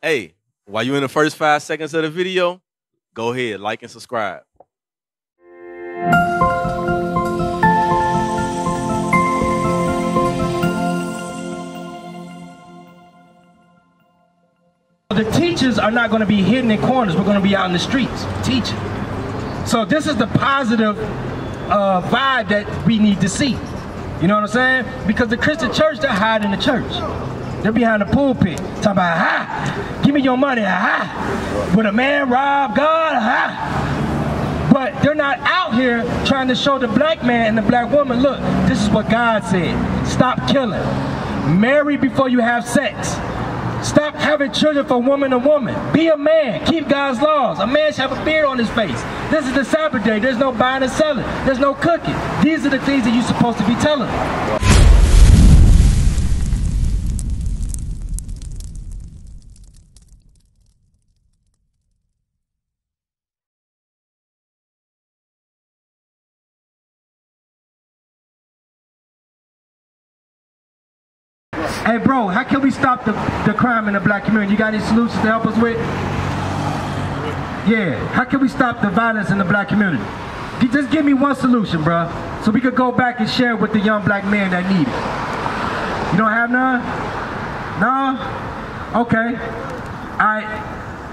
Hey, while you in the first five seconds of the video, go ahead, like and subscribe. The teachers are not going to be hidden in corners. We're going to be out in the streets teaching. So this is the positive uh, vibe that we need to see. You know what I'm saying? Because the Christian church, they're hiding in the church. They're behind the pulpit, talking about, ha, give me your money, ha. Would a man rob God, ha? But they're not out here trying to show the black man and the black woman, look, this is what God said. Stop killing. Marry before you have sex. Stop having children from woman to woman. Be a man. Keep God's laws. A man should have a beard on his face. This is the Sabbath day. There's no buying and selling. There's no cooking. These are the things that you're supposed to be telling. Hey, bro, how can we stop the, the crime in the black community? You got any solutions to help us with? Yeah, how can we stop the violence in the black community? Just give me one solution, bro, so we could go back and share with the young black men that need it. You don't have none? No? Okay. All right.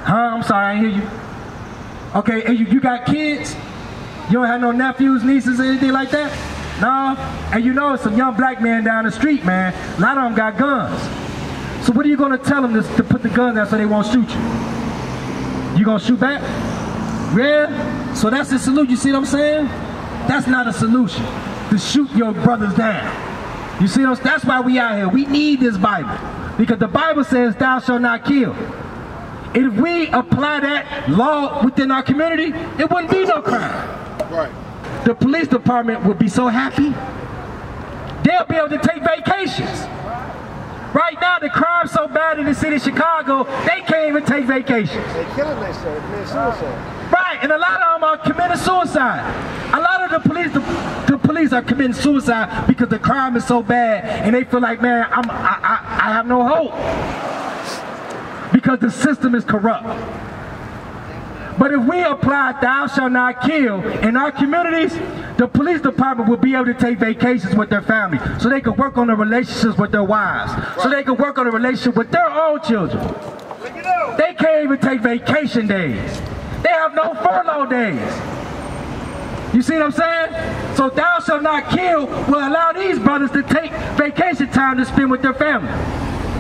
Huh? I'm sorry, I hear you. Okay, and you, you got kids? You don't have no nephews, nieces, or anything like that? No? And you know some young black man down the street, man. A lot of them got guns. So what are you gonna tell them to, to put the gun down so they won't shoot you? You gonna shoot back? Yeah? So that's the solution. You see what I'm saying? That's not a solution. To shoot your brothers down. You see That's why we out here. We need this Bible. Because the Bible says, thou shalt not kill. If we apply that law within our community, it wouldn't be no crime. Right. The police department would be so happy. They'll be able to take vacations. Right now, the crime's so bad in the city of Chicago, they can't even take vacations. They killing themselves, commit suicide. Right, and a lot of them are committing suicide. A lot of the police, the, the police are committing suicide because the crime is so bad, and they feel like, man, I'm, I, I, I have no hope because the system is corrupt. But if we apply thou shalt not kill in our communities, the police department will be able to take vacations with their family so they can work on the relationships with their wives, so they can work on the relationship with their own children. They can't even take vacation days. They have no furlough days. You see what I'm saying? So thou shalt not kill will allow these brothers to take vacation time to spend with their family.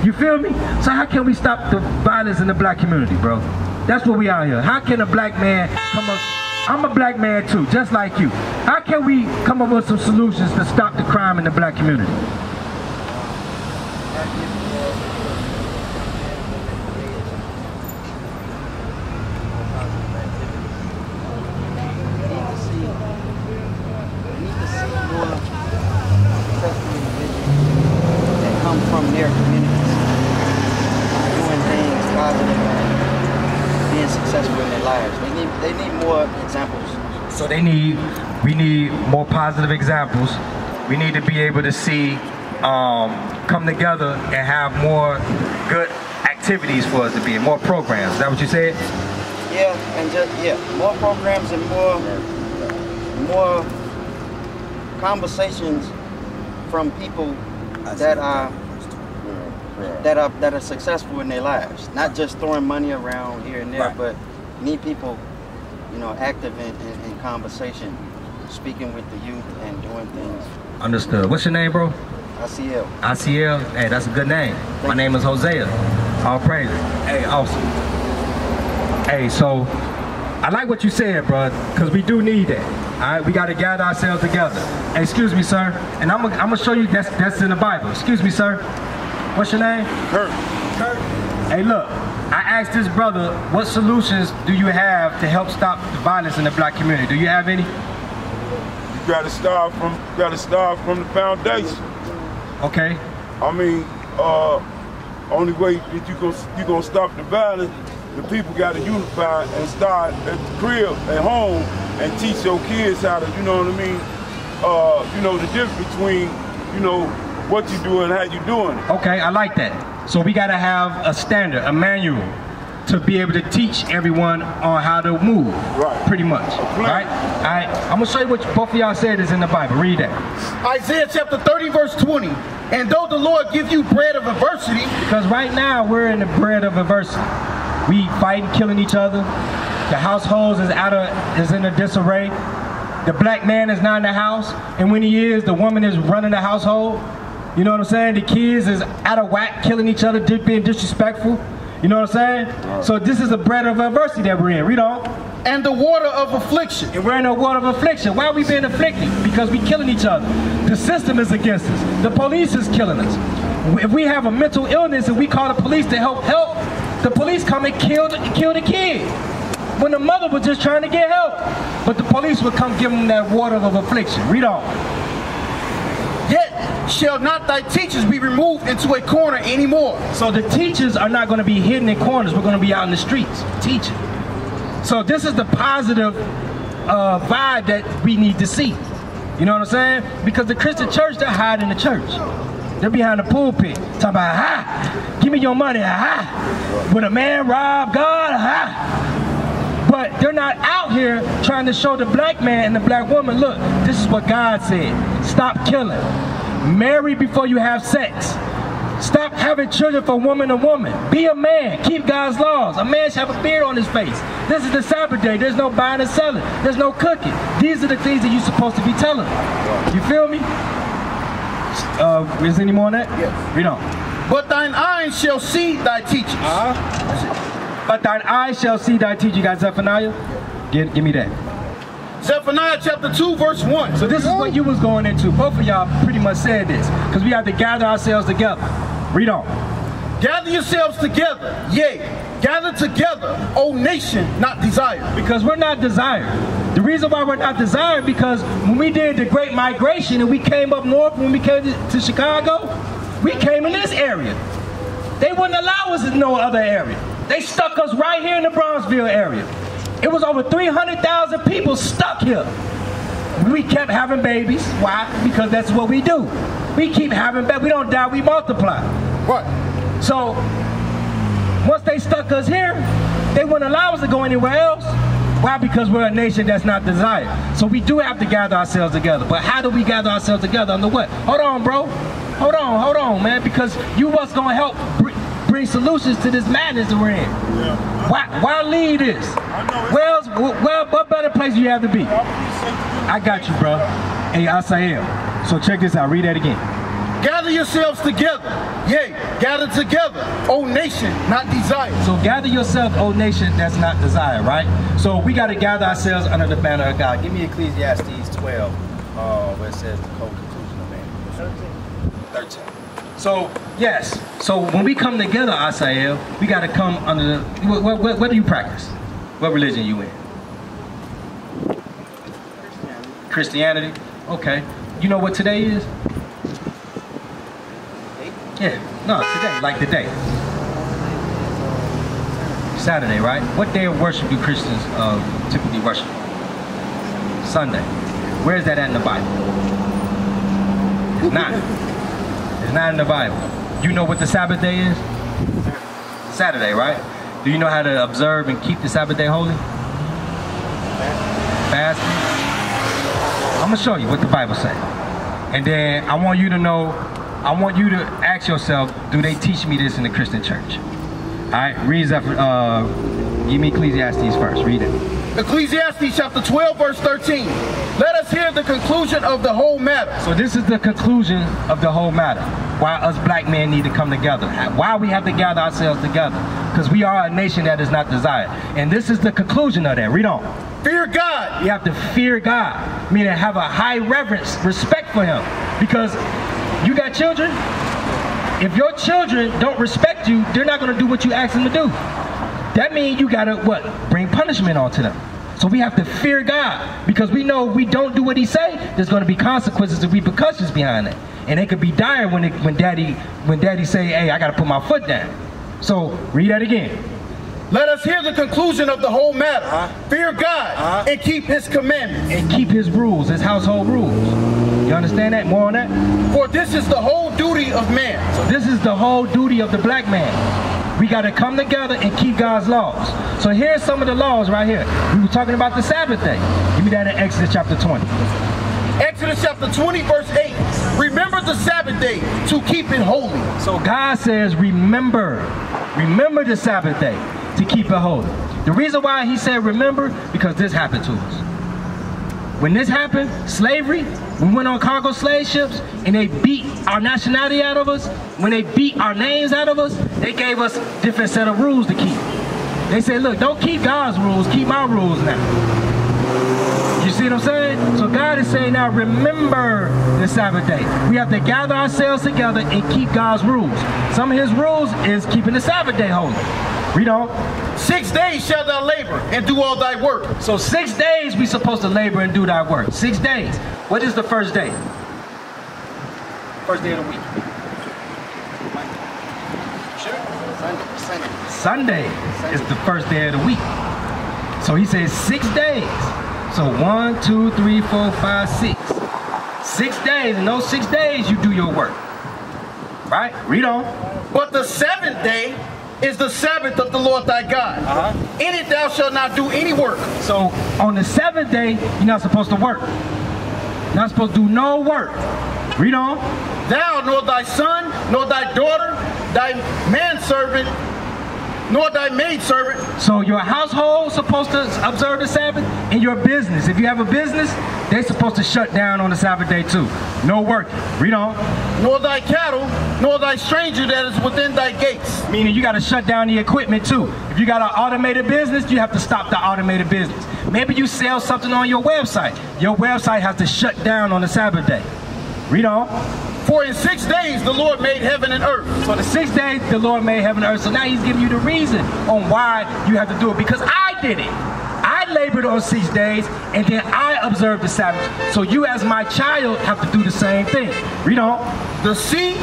You feel me? So how can we stop the violence in the black community, bro? That's what we out here. How can a black man come up? I'm a black man too, just like you. How can we come up with some solutions to stop the crime in the black community? that come from their communities, doing things positive and being successful in their lives. They need they need more examples. So they need, we need more positive examples. We need to be able to see, um, come together and have more good activities for us to be in, more programs. Is that what you said? Yeah, and just yeah, more programs and more more conversations from people that are that are that are successful in their lives. Not just throwing money around here and there, Right. but need people, you know, active in, in, in conversation, speaking with the youth and doing things. Understood. What's your name, bro? ICL. ICL. Hey, that's a good name. My name is Hosea. All praise. Hey, awesome. Hey, so I like what you said, bro, because we do need that. All right, we got to gather ourselves together. Hey, excuse me, sir, and I'm gonna I'm gonna show you that's that's in the Bible. Excuse me, sir. What's your name? Kurt. Kurt. Hey, look. I asked this brother, what solutions do you have to help stop the violence in the black community? Do you have any? You gotta start from you gotta start from the foundation. Okay. I mean, uh, only way that you gonna you gonna stop the violence, the people gotta unify and start at the crib, at home, and teach your kids how to, you know what I mean? Uh, you know the difference between, you know, what you doing how you doing it. Okay, I like that. So we got to have a standard, a manual, to be able to teach everyone on how to move. Right. Pretty much. Right? All right. I'm gonna show you what both of y'all said is in the Bible. Read that. Isaiah chapter 30, verse 20. And though the Lord give you bread of adversity, Because right now we're in the bread of adversity. We fighting, killing each other. The households is out of is in a disarray. The black man is not in the house, and when he is, the woman is running the household. You know what I'm saying? The kids is out of whack, killing each other, being disrespectful. You know what I'm saying? So this is the bread of adversity that we're in. Read on. and the water of affliction. And we're in a water of affliction. Why are we being afflicted? Because we killing each other. The system is against us. The police is killing us. If we have a mental illness and we call the police to help help, the police come and kill the, kill the kid. When the mother was just trying to get help. But the police would come give them that water of affliction. Read on. Shall not thy teachers be removed into a corner anymore. So the teachers are not going to be hidden in corners. We're going to be out in the streets teaching. So this is the positive uh, vibe that we need to see. You know what I'm saying? Because the Christian church, they're hiding the church. They're behind the pulpit, talking about, ha, give me your money, ha. Would a man rob God, ha. But they're not out here trying to show the black man and the black woman, look, this is what God said. Stop killing. Marry before you have sex. Stop having children from woman to woman. Be a man. Keep God's laws. A man should have a beard on his face. This is the Sabbath day. There's no buying and selling. There's no cooking. These are the things that you're supposed to be telling. You feel me? Uh, is there any more on that? Yes. Read on. But thine eyes shall see thy teachers. But thine eyes shall see thy teacher. You got Zephaniah? Give, give me that. Zephaniah chapter 2, verse 1. So this is what you was going into. Both of y'all pretty much said this. Because we have to gather ourselves together. Read on. Gather yourselves together, yea, gather together, O nation not desired. Because we're not desired. The reason why we're not desired because when we did the Great Migration and we came up north, when we came to, to Chicago, we came in this area. They wouldn't allow us in no other area. They stuck us right here in the Bronzeville area. It was over 300,000 people stuck here. We kept having babies. Why? Because that's what we do. We keep having babies. We don't die, we multiply. What? So once they stuck us here, they wouldn't allow us to go anywhere else. Why? Because we're a nation that's not desired. So we do have to gather ourselves together. But how do we gather ourselves together under what? Hold on, bro. Hold on, hold on, man. Because you what's gonna help bring solutions to this madness that we're in. Yeah. Why, why lead this? Where's, where, what better place you have to be? I got you, bro. Hey, Asael. So check this out. Read that again. Gather yourselves together, yea, gather together, O nation not desired. So gather yourself, O nation that's not desired, right? So we got to gather ourselves under the banner of God. Give me Ecclesiastes 12, uh, where it says the whole conclusion of man. 13. So, yes. So when we come together, Asael, we got to come under the. What, what, what, do you practice? What religion you in? Christianity. Okay. You know what today is? Yeah. No, today, like today. Saturday, right? What day of worship do Christians uh, typically worship? Sunday. Where is that at in the Bible? It's not. Not in the Bible. You know what the Sabbath day is? Saturday, right? Do you know how to observe and keep the Sabbath day holy? Fasting. I'm gonna show you what the Bible says, and then I want you to know. I want you to ask yourself, do they teach me this in the Christian church? All right, read Zeph- uh, give me Ecclesiastes first. Read it. Ecclesiastes chapter 12, verse 13. Let us hear the conclusion of the whole matter. So this is the conclusion of the whole matter. Why us black men need to come together. Why we have to gather ourselves together. Because we are a nation that is not desired. And this is the conclusion of that. Read on. Fear God. You have to fear God, meaning have a high reverence, respect for Him. Because you got children. If your children don't respect you, they're not going to do what you ask them to do. That means you got to what? Bring punishment onto them. So we have to fear God because we know if we don't do what He say, there's going to be consequences and repercussions behind it, and it could be dire when it, when Daddy when Daddy say, "Hey, I got to put my foot down." So read that again. Let us hear the conclusion of the whole matter. Uh-huh. Fear God uh-huh. and keep his commandments. and keep his rules, his household rules. You understand that? More on that? For this is the whole duty of man. So this is the whole duty of the black man. We got to come together and keep God's laws. So here's some of the laws right here. We were talking about the Sabbath day. Give me that in Exodus chapter 20. Exodus chapter 20, verse 8. Remember the Sabbath day to keep it holy. So God says, remember, remember the Sabbath day to keep it holy. The reason why he said remember, because this happened to us. When this happened, slavery, we went on cargo slave ships and they beat our nationality out of us. When they beat our names out of us, they gave us different set of rules to keep. They said, look, don't keep God's rules, keep my rules now. You see what I'm saying? So God is saying now, remember the Sabbath day. We have to gather ourselves together and keep God's rules. Some of his rules is keeping the Sabbath day holy. Read on. Six days shall thou labor and do all thy work. So six days we supposed to labor and do thy work. Six days. What is the first day? First day of the week. Sunday, Sunday. Sunday is the first day of the week. So he says six days. So one, two, three, four, five, six. Six days. In those six days, you do your work. Right? Read on. But the seventh day is the Sabbath of the Lord thy God. Uh-huh. In it thou shalt not do any work. So on the seventh day, you're not supposed to work. You're not supposed to do no work. Read on. Thou, nor thy son, nor thy daughter, thy manservant, nor thy maidservant, So your household supposed to observe the Sabbath, and your business. If you have a business, they're supposed to shut down on the Sabbath day too. No working. Read on. nor thy cattle, nor thy stranger that is within thy gates. Meaning you got to shut down the equipment too. If you got an automated business, you have to stop the automated business. Maybe you sell something on your website. Your website has to shut down on the Sabbath day. Read on. For in six days the Lord made heaven and earth. So the six days the Lord made heaven and earth. So now he's giving you the reason on why you have to do it. Because I did it. Labored on six days and then I observed the Sabbath. So you as my child have to do the same thing. Read on. The sea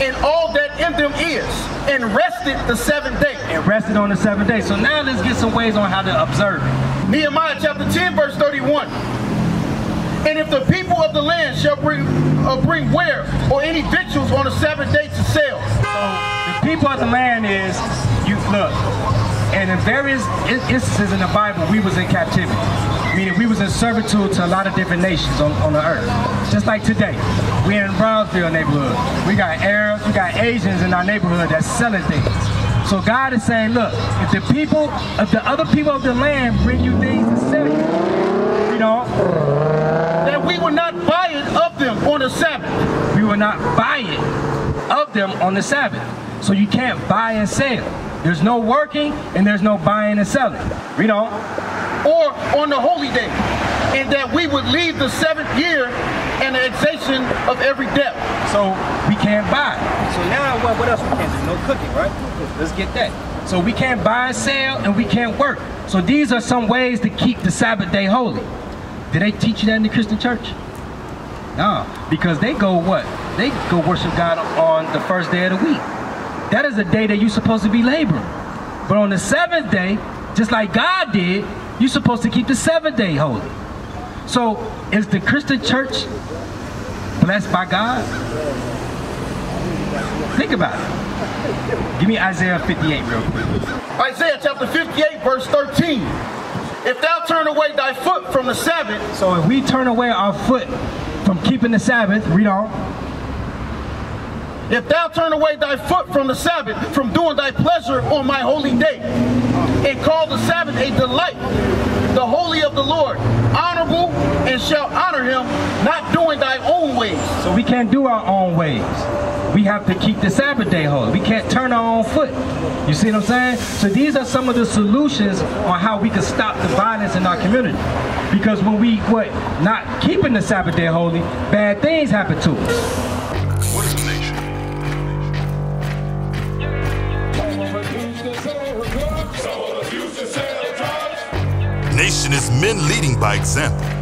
and all that in them is, and rested the seventh day. And rested on the seventh day. So now let's get some ways on how to observe it. Nehemiah chapter 10, verse 31. And if the people of the land shall bring uh, bring ware or any victuals on the seventh day to sell, The people of the land is, you look, and in various instances in the Bible, we was in captivity. Meaning we was in servitude to a lot of different nations on, on the earth. Just like today. We in Bronzeville neighborhood. We got Arabs, we got Asians in our neighborhood that's selling things. So God is saying, look, if the people, if the other people of the land bring you things to sell you, you know, that we will not buy it of them on the Sabbath. we will not buy it of them on the Sabbath. So you can't buy and sell. There's no working and there's no buying and selling. Read on. or on the holy day, and that we would leave the seventh year and the exaction of every debt. So we can't buy. So now what, what else we can't do? No cooking, right? Let's get that. So we can't buy and sell and we can't work. So these are some ways to keep the Sabbath day holy. Did they teach you that in the Christian church? No, because they go what? They go worship God on the first day of the week. That is a day that you're supposed to be laboring. But on the seventh day, just like God did, you're supposed to keep the seventh day holy. So is the Christian church blessed by God? Think about it. Give me Isaiah 58 real quick. Isaiah chapter 58, verse 13. If thou turn away thy foot from the Sabbath, So if we turn away our foot from keeping the Sabbath, read on. If thou turn away thy foot from the Sabbath, from doing thy pleasure on my holy day, and call the Sabbath a delight, the holy of the Lord, honorable, and shall honor him, not doing thy own ways. So we can't do our own ways. We have to keep the Sabbath day holy. We can't turn our own foot. You see what I'm saying? So these are some of the solutions on how we can stop the violence in our community. Because when we what not keeping the Sabbath day holy, bad things happen to us. Nation is men leading by example.